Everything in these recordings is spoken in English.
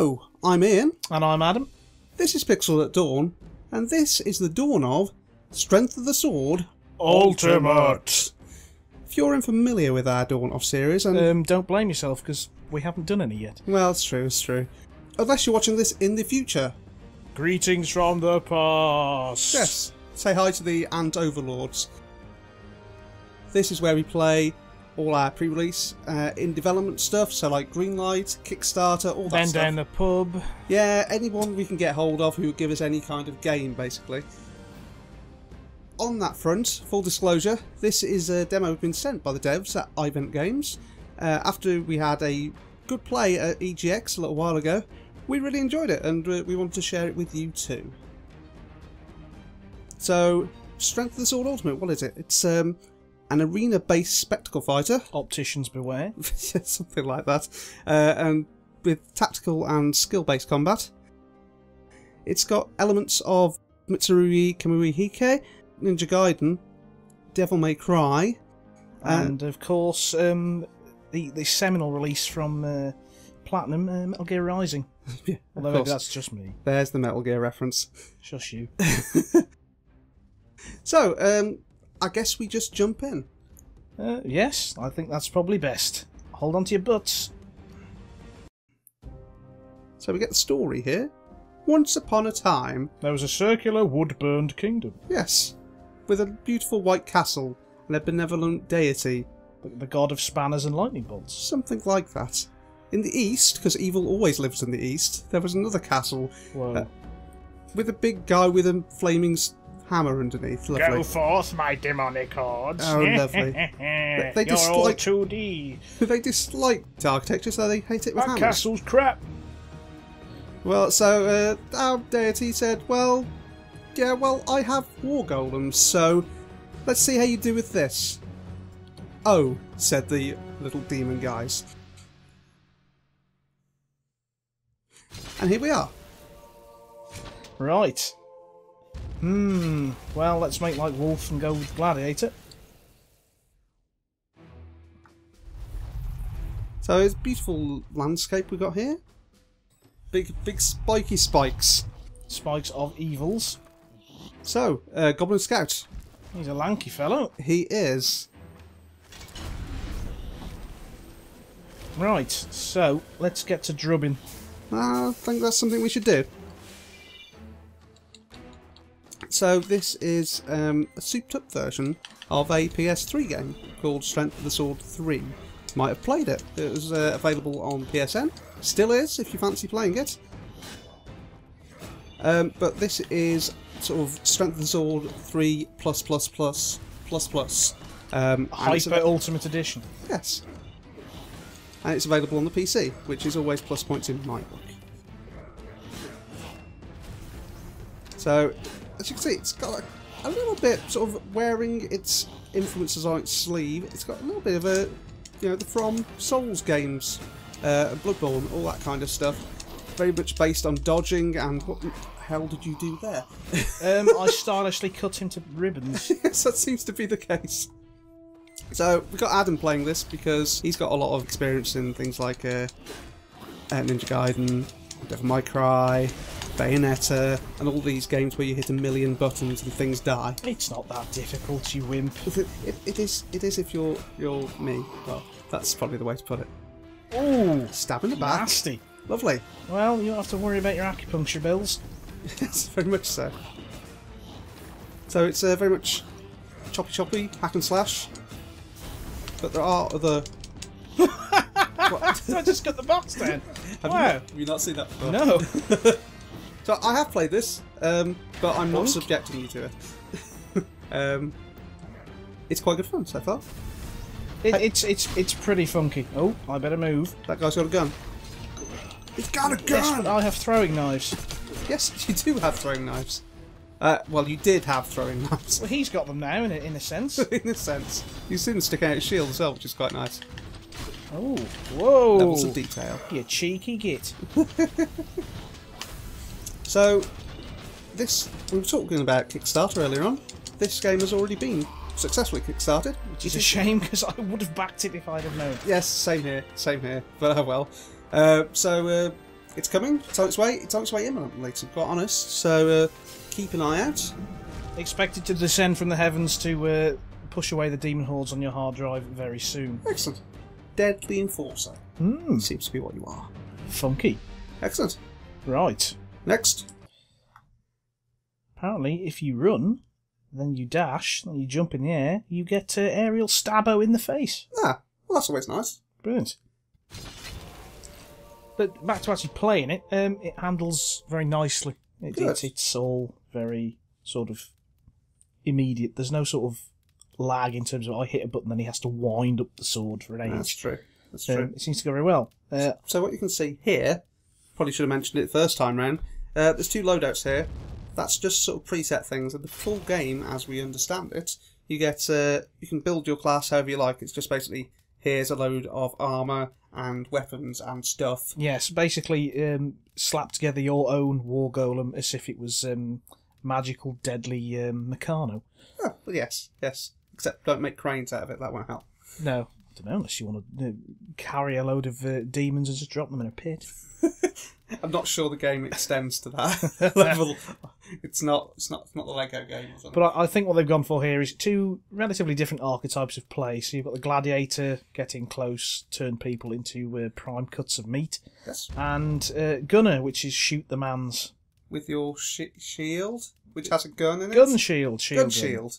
Hello, I'm Ian. And I'm Adam. This is Pixels at Dawn, and this is the dawn of Strength of the Sword Ultimate. If you're unfamiliar with our Dawn of series, and Um, don't blame yourself because we haven't done any yet. well, it's true, it's true. Unless you're watching this in the future, Greetings from the past. yes, say hi to the Ant Overlords. This is where we play all our pre-release, uh, in development stuff, so like Greenlight, Kickstarter, all that Then stuff. down the pub. Yeah, anyone we can get hold of who would give us any kind of game, basically. On that front, full disclosure, this is a demo that's been sent by the devs at iVent Games. Uh, after we had a good play at EGX a little while ago, we really enjoyed it and uh, we wanted to share it with you too. So, Strength of the Sword Ultimate, what is it? It's um, an arena-based spectacle fighter Opticians beware. something like that, uh, and with tactical and skill-based combat. It's got elements of Mitsurugi Kamui Hikae, Ninja Gaiden, Devil May Cry, and and of course, um, the, the seminal release from uh, Platinum, uh, Metal Gear Rising. yeah, Although maybe that's just me. there's the Metal Gear reference. Shush you. So, um, I guess we just jump in. Uh, yes, I think that's probably best. Hold on to your butts. So we get the story here. Once upon a time, There was a circular wood-burned kingdom. yes, with a beautiful white castle and a benevolent deity The, god of spanners and lightning bolts. Something like that. In the east, because evil always lives in the east, there was another castle Whoa. Uh, with a big guy with a flaming hammer underneath. Lovely. Go forth, my demonic hordes. Oh, lovely. they You're just all 2D. they dislike architecture, so they hate it with That hammers. castle's crap. Well, so uh, our deity said, "Well, yeah, well, I have war golems, so let's see how you do with this." Oh, said the little demon guys. And here we are. Right. Hmm. Well, let's make like Wolf and go with Gladiator. So it's a beautiful landscape we got here. Big, big spiky spikes. Spikes of Evils. So, uh, Goblin Scout. He's a lanky fellow. He is. Right, so let's get to drubbing. I think that's something we should do. So this is um, a souped-up version of a PS3 game called Strength of the Sword 3. Might have played it. It was uh, available on PSN. Still is, if you fancy playing it. Um, but this is sort of Strength of the Sword 3 plus plus plus plus plus. Um, Hyper Ultimate Edition. Yes. And it's available on the PC, which is always plus points in my book. So, as you can see, it's got a, a little bit sort of wearing its influences on its sleeve. It's got a little bit of a, you know, the From Souls games, uh, Bloodborne, all that kind of stuff. Very much based on dodging and what the hell did you do there? Um, I stylishly cut him to ribbons. yes, that seems to be the case. So we've got Adam playing this because he's got a lot of experience in things like uh, uh, Ninja Gaiden, Devil May Cry, Bayonetta, and all these games where you hit a million buttons and things die. It's not that difficult, you wimp. It, it, it is. It is if you're you're me. Well, that's probably the way to put it. Ooh, Stab in the back. nasty. Lovely. Well, you don't have to worry about your acupuncture bills. Yes, very much so. So it's uh, very much choppy choppy, hack and slash. But there are other. I just got the box down. Have, Wow. you not, you not seen that before? No. So I have played this, um, but I'm not Bonk. subjecting you to it. um, it's quite good fun so far. It, it's it's it's pretty funky. Oh, I better move. That guy's got a gun. He's got a gun! but I have throwing knives. Yes, you do have throwing knives. Uh, well, you did have throwing knives, Well, he's got them now, in a, in a sense. in a sense. You see them stick out his shield as well, which is quite nice. Oh, whoa! Levels of detail. You cheeky git. So, this we were talking about Kickstarter earlier on. This game has already been successfully kickstarted. Which is a shame because I would have backed it if I'd have known. Yes, same here, same here. But oh well. Uh, so uh, it's coming. It's on its way. It's on its way imminently, to be quite honest. So uh, keep an eye out. Expected to descend from the heavens to uh, push away the demon hordes on your hard drive very soon. Excellent. Deadly Enforcer Hmm, seems to be what you are. funky. Excellent. Right. Next. Apparently, if you run, then you dash, then you jump in the air, you get uh, aerial stabbo in the face. Ah, well, that's always nice. Brilliant. But back to actually playing it, um, it handles very nicely. It, it's, it's all very sort of immediate. There's no sort of lag in terms of I hit a button, then he has to wind up the sword for an That's true. That's Um, true. it seems to go very well. Uh, So what you can see here, probably should have mentioned it first time round. Uh, there's two loadouts here. That's just sort of preset things. And the full game, as we understand it, you get uh, you can build your class however you like. It's just basically here's a load of armor and weapons and stuff. yes, basically um, slap together your own war golem as if it was um, magical, deadly um, Meccano. Oh, well, yes, yes. Except don't make cranes out of it. That won't help. No, I don't know, unless you want to carry a load of uh, demons and just drop them in a pit. I'm not sure the game extends to that level. It's not. It's not. It's not the Lego game. But I, I think what they've gone for here is two relatively different archetypes of play. So you've got the gladiator getting close, turn people into uh, prime cuts of meat, yes. and uh, gunner, which is shoot the man's With your sh- shield, which has a gun in it. gun shield, shield, gun. shield.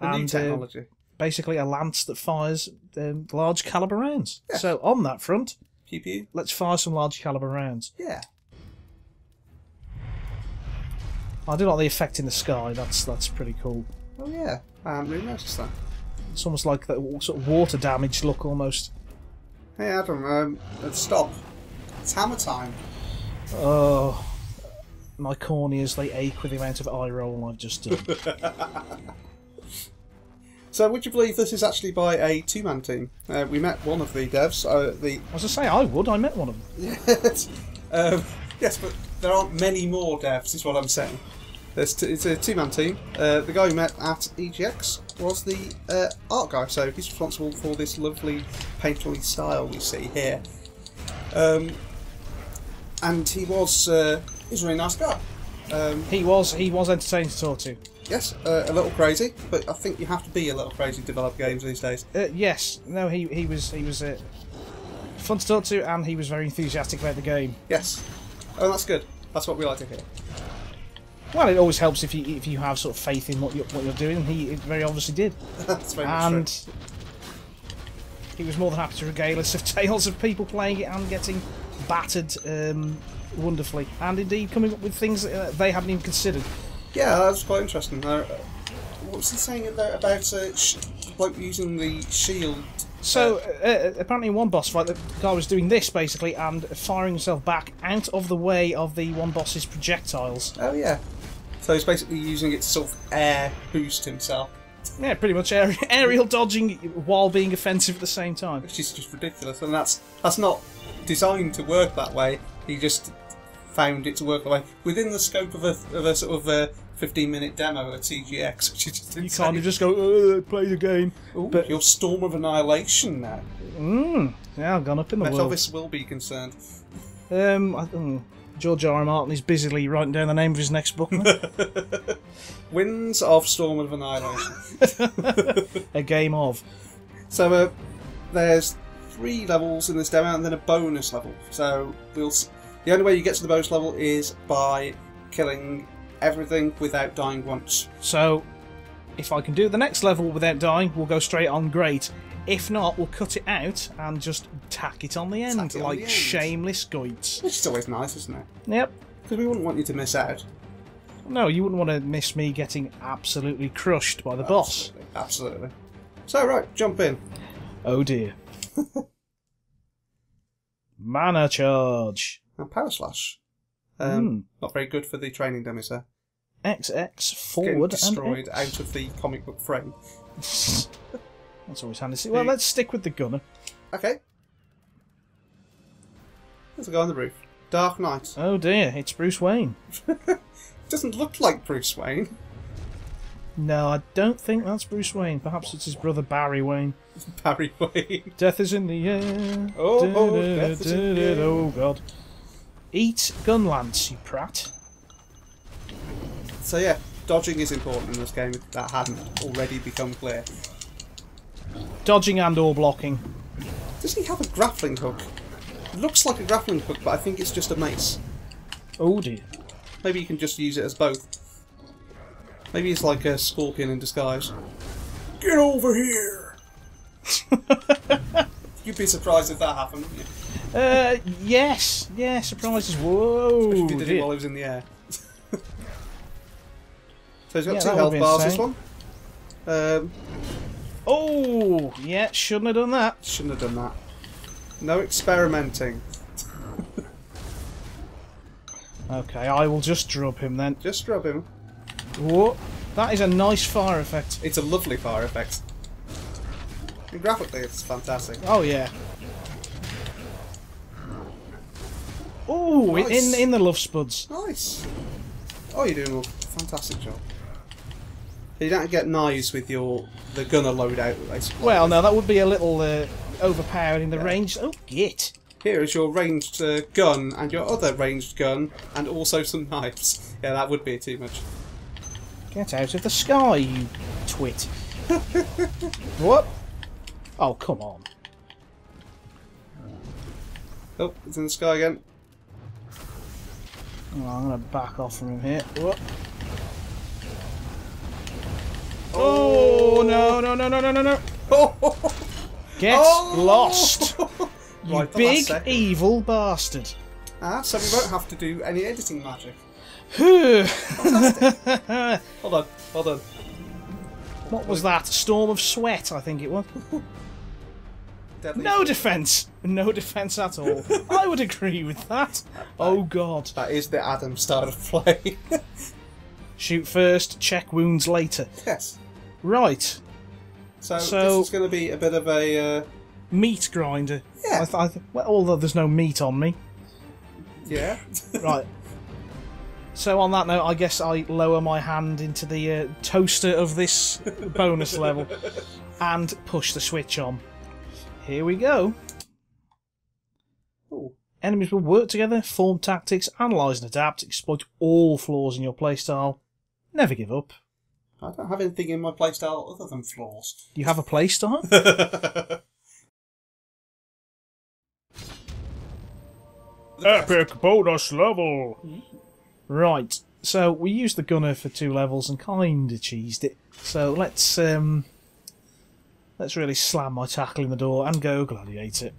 The new And, uh, technology. basically a lance that fires um, large caliber rounds. Yes. So on that front, Pew pew. let's fire some large caliber rounds. Yeah. I do like the effect in the sky. That's that's pretty cool. Oh yeah. I hadn't really noticed that. It's almost like that sort of water damage look almost. Hey Adam, um, let's stop. It's hammer time. Oh, my corneas they ache with the amount of eye roll I've just done. So, would you believe this is actually by a two-man team? Uh, we met one of the devs. Uh, the As I say, I would. I met one of them. um, yes, but there aren't many more devs. Is what I'm saying. There's it's a two-man team. Uh, the guy we met at EGX was the uh, art guy, so he's responsible for this lovely painterly style we see here. Um, and he was uh, he's a really nice guy. Um, He was he was entertaining to talk to. yes, uh, a little crazy, but I think you have to be a little crazy to develop games these days. Uh, yes, no, he he was he was uh, fun to talk to, and he was very enthusiastic about the game. Yes, oh, that's good. That's what we like to hear. Well, it always helps if you if you have sort of faith in what you're what you're doing. He very obviously did, that's very and true. he was more than happy to regale us of tales of people playing it and getting battered um, wonderfully, and indeed coming up with things that uh, they hadn't even considered. Yeah, that was quite interesting. Uh, what was he saying about, about uh, sh- like using the shield? So uh, uh, apparently, in one boss fight, the guy was doing this basically and firing himself back out of the way of the one boss's projectiles. Oh yeah. So he's basically using it to sort of air boost himself, Yeah, pretty much aerial dodging while being offensive at the same time. which is just ridiculous. And that's that's not designed to work that way. He just found it to work that way within the scope of a, of a sort of a 15 minute demo at EGX, which is just You insane. kind of just go, uh, play the game. Ooh, but- your storm of annihilation now. Mm, yeah, I've gone up in the world. Metavis will be concerned. Um, I, mm, George R. R. Martin is busily writing down the name of his next book. Winds of Storm of Annihilation. a game of. So uh, there's three levels in this demo, and then a bonus level. So we'll. s- The only way you get to the bonus level is by killing everything without dying once. So, if I can do the next level without dying, we'll go straight on. Great. If not, we'll cut it out and just tack it on the end, on like the end. shameless goits. Which is always nice, isn't it? Yep. Because we wouldn't want you to miss out. No, you wouldn't want to miss me getting absolutely crushed by the boss. Absolutely. Absolutely. So right, jump in. Oh dear. Mana charge. And power slash. Um, Hmm. Not very good for the training dummy, sir. XX Getting forward destroyed and out of the comic book frame. That's always handy. Well, let's stick with the gunner. Okay. There's a guy on the roof. Dark Knight. Oh dear, it's Bruce Wayne. Doesn't look like Bruce Wayne. No, I don't think that's Bruce Wayne. Perhaps it's his brother Barry Wayne. Barry Wayne. Death is in the air. Oh, oh, Da-da-da-da-da-da. death is in the air. Oh god. Eat gun lance, you prat. So yeah, dodging is important in this game. If that hadn't already become clear. Dodging and or blocking. Does he have a grappling hook? It looks like a grappling hook, but I think it's just a mace. Oh dear. Maybe you can just use it as both. Maybe it's like a scorpion in disguise. Get over here! You'd be surprised if that happened, wouldn't you? Uh, yes, yeah, surprises. Whoa, If you did it while he was in the air. so he's got Yeah, two health bars, this one. Um, Oh, yeah, shouldn't have done that. shouldn't have done that. No experimenting. Okay, I will just drop him then. Just rub him. Whoa, that is a nice fire effect. It's a lovely fire effect. And graphically, it's fantastic. Oh yeah. Oh, Nice. in in the love spuds. Nice. Oh, you're doing a fantastic job. You don't get knives with your the gunner loadout. Basically. Well, no, that would be a little uh, in the range. Oh, git. Here is your ranged uh, gun and your other ranged gun, and also some knives. Yeah, that would be too much. Get out of the sky, you twit. what? Oh, come on. Oh, it's in the sky again. Oh, I'm gonna back off from him here. Whoop. Oh no no no no no no no! Oh, Get Oh! lost, you Right, big evil bastard! ah, so we won't have to do any editing magic. Hold on, hold on. what was that? Storm of sweat, I think it was. Deadly. No defense, no defense at all. I would agree with that. Oh god! That is the Adam style of play. Shoot first, check wounds later. yes. Right, So, So- this is going to be a bit of a uh, meat grinder. Yeah. I th- I th- well, although there's no meat on me. yeah. Right. So on that note, I guess I lower my hand into the uh, toaster of this bonus level and push the switch on. Here we go. Ooh. Enemies will work together, form tactics, analyse and adapt, exploit all flaws in your playstyle. Never give up. I don't have anything in my playstyle other than flaws. You have a playstyle? Epic bonus level. right. So we used the gunner for two levels and kinda cheesed it. So let's um let's really slam my tackle in the door and go gladiator.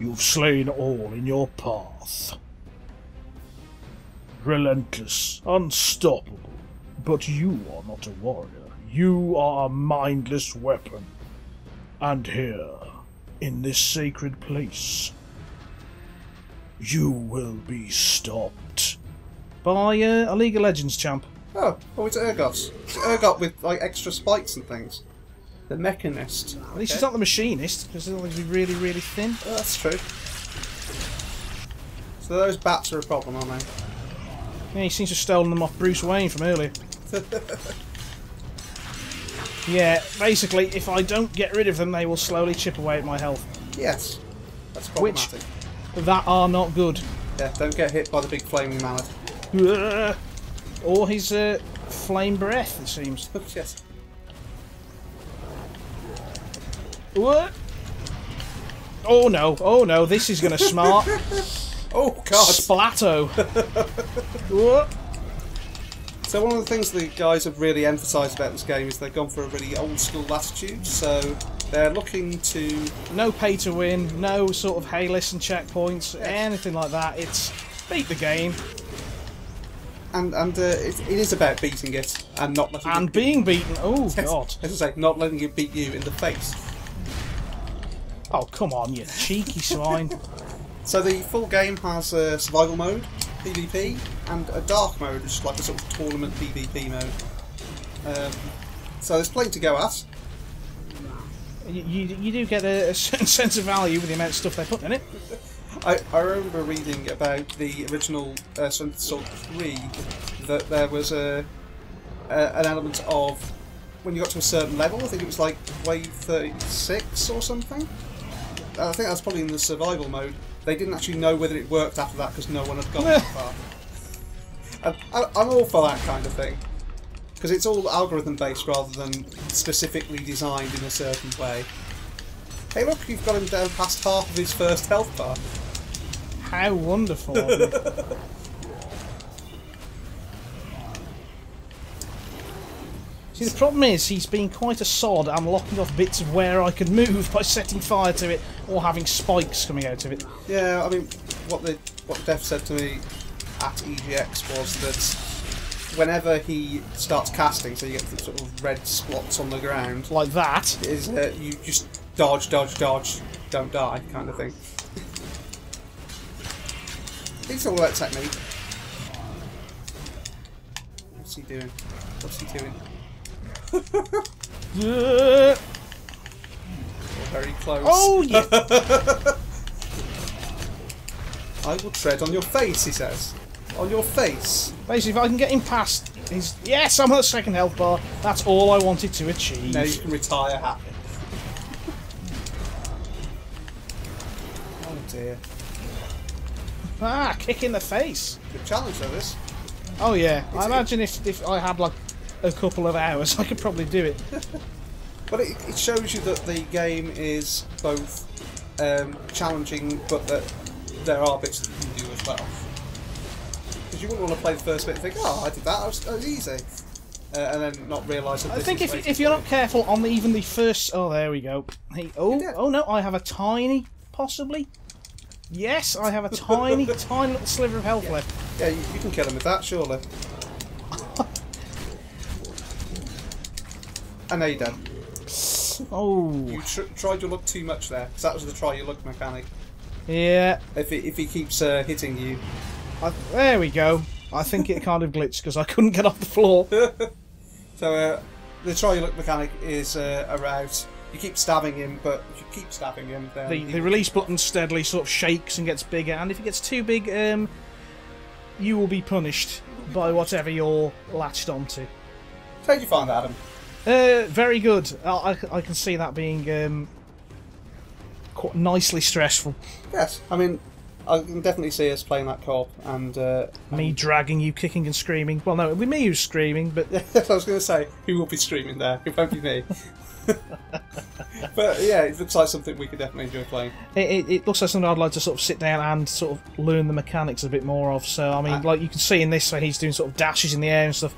You've slain all in your path. Relentless, unstoppable. But you are not a warrior. You are a mindless weapon. And here, in this sacred place, you will be stopped. By uh, a League of Legends champ. Oh, oh, it's Urgot's. It's Urgot with like extra spikes and things. The Mechanist. At least Okay. he's not the machinist, because he'll be really, really thin. Oh, that's true. So those bats are a problem, aren't they? Yeah, he seems to have stolen them off Bruce Wayne from earlier. yeah, basically, if I don't get rid of them, they will slowly chip away at my health. Yes. That's Which- problematic. That are not good. Yeah, don't get hit by the big flaming mallet. Or his uh, flame breath, it seems. yes. What? Oh no, oh no, this is going to smart. Oh god! Splatto. what? So one of the things the guys have really emphasised about this game is they've gone for a really old school attitude. So they're looking to No pay to win, no sort of hey listen checkpoints, anything like that. It's beat the game and and uh, it, it is about beating it and not letting and being beaten. Oh Yes, god. As I say, not letting it beat you in the face. Oh come on, you cheeky swine. So the full game has a survival mode, PvP, and a dark mode, which is like a sort of tournament PvP mode. Um, so there's plenty to go at. You, you, you do get a, a certain sense of value with the amount of stuff they put in it. I, I remember reading about the original uh, Cell 3 that there was a, a an element of when you got to a certain level. I think it was like wave 36 or something. I think that's probably in the survival mode. they didn't actually know whether it worked after that because no one had gone that far. And I, I'm all for that kind of thing because it's all algorithm based rather than specifically designed in a certain way. Hey, look, you've got him down past half of his first health bar. How wonderful. See, the problem is he's been quite a sod and locking off bits of where I could move by setting fire to it or having spikes coming out of it. Yeah, I mean, what the what Dev said to me at EGX was that whenever he starts casting, so you get the sort of red spots on the ground, Like that. is uh, you just dodge, dodge, dodge, don't die kind of thing. it's all about technique. What's he doing? What's he doing? Very close. oh, yeah. I will tread on your face, he says. On your face. Basically, if I can get him past his... Yes, I'm at the second health bar. That's all I wanted to achieve. Now you can retire happy. oh dear. Ah, kick in the face. Good challenge though, this. Oh, yeah. I It's- imagine if, if I had, like, a couple of hours, I could probably do it. But it, it shows you that the game is both um, challenging, but that there are bits that you can do as well. Because you wouldn't want to play the first bit and think, oh, I did that, that was, that was easy. Uh, and then not realise that I this think is if, if you're not careful on the, even the first... Oh, there we go. Hey, oh, oh no, I have a tiny, possibly... Yes, I have a tiny, tiny little sliver of health left. Yeah, you, you can kill him with that, surely. I know you don't. Oh, You tr- tried your luck too much there, because that was the try your luck mechanic. yeah. If he, if he keeps uh, hitting you, I, there we go. I think it kind of glitched because I couldn't get off the floor. So uh, the your luck mechanic is uh, a route. You keep stabbing him, but if you keep stabbing him, then The, the release button steadily sort of shakes and gets bigger, and if it gets too big, um, you will be punished by whatever you're latched onto. how did you find that Adam? Uh, very good. I, I, I can see that being um, quite nicely stressful. Yes, I mean, I can definitely see us playing that co-op, and uh, Me dragging you, kicking and screaming. Well, no, be me who's screaming, but I was going to say who will be screaming there. It won't be me. but yeah, it looks like something we could definitely enjoy playing. it, it, it looks like something I'd like to sort of sit down and sort of learn the mechanics a bit more of. So, I mean, Uh, like you can see in this, where he's doing sort of dashes in the air and stuff.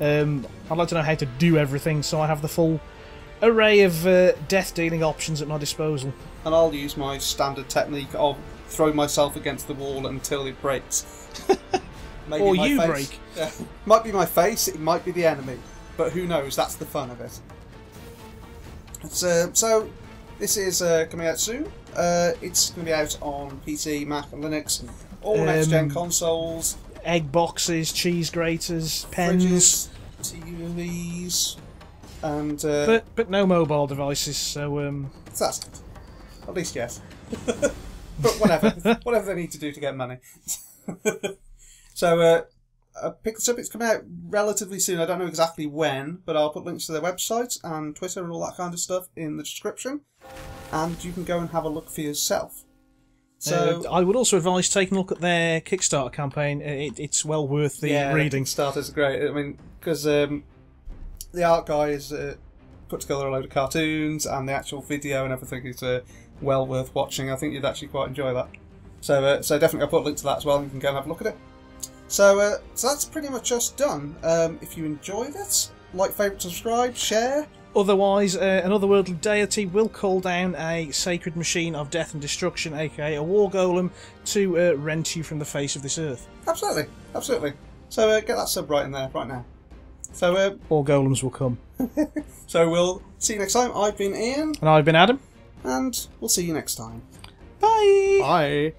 Um, I'd like to know how to do everything, so I have the full array of uh, death dealing options at my disposal. And I'll use my standard technique of throw myself against the wall until it breaks. Maybe Or my you face. break. Yeah. Might be my face, it might be the enemy, but who knows? That's the fun of it. It's, uh, so, this is uh, coming out soon. Uh, it's going to be out on PC, Mac, and Linux, all Um, next gen consoles, Egg boxes, cheese graters, pens, TVs, and uh, but but no mobile devices. So um, that's good. At least yes. but whatever, whatever they need to do to get money. so uh, uh, pick this up. It's coming out relatively soon. I don't know exactly when, but I'll put links to their website and Twitter and all that kind of stuff in the description, and you can go and have a look for yourself. So uh, I would also advise taking a look at their Kickstarter campaign. Uh, It, it's well worth the yeah, reading. starters are great. I mean, because um, the art guys uh, put together a load of cartoons, and the actual video and everything is uh, well worth watching. I think you'd actually quite enjoy that. So, uh, so definitely, I'll put a link to that as well, and you can go and have a look at it. So, uh, so that's pretty much us done. Um, if you enjoyed it, like, favourite, subscribe, share. Otherwise, uh, an otherworldly deity will call down a sacred machine of death and destruction, aka a war golem, to uh, rent you from the face of this earth. Absolutely, absolutely. So uh, get that sub right in there right now. So, uh, War golems will come. so we'll see you next time. I've been Ian, And I've been Adam. And we'll see you next time. Bye. Bye.